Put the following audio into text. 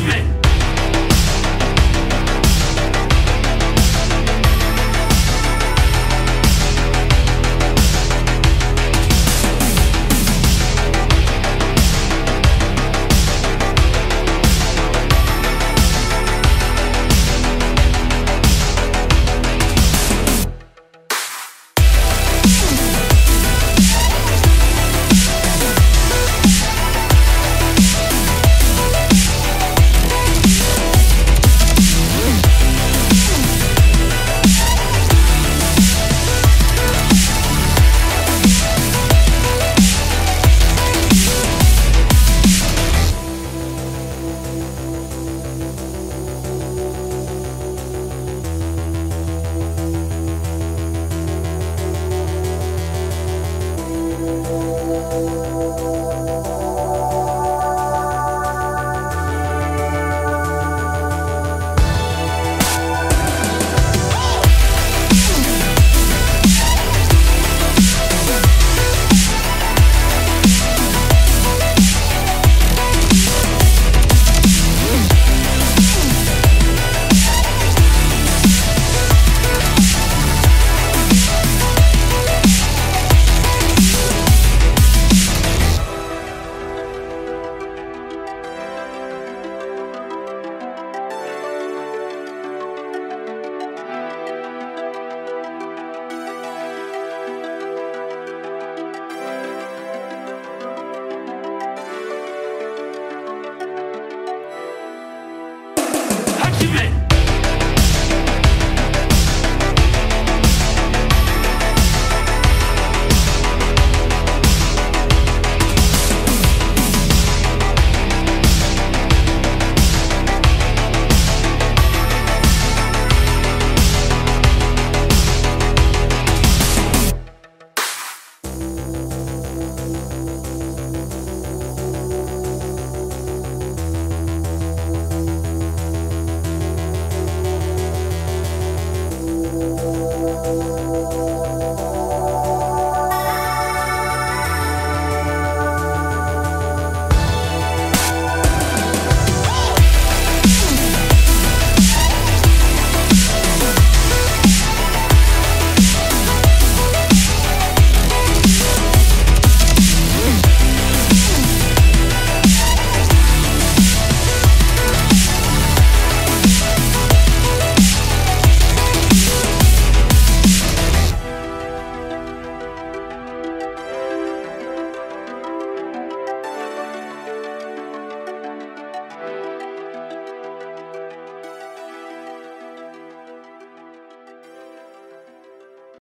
你。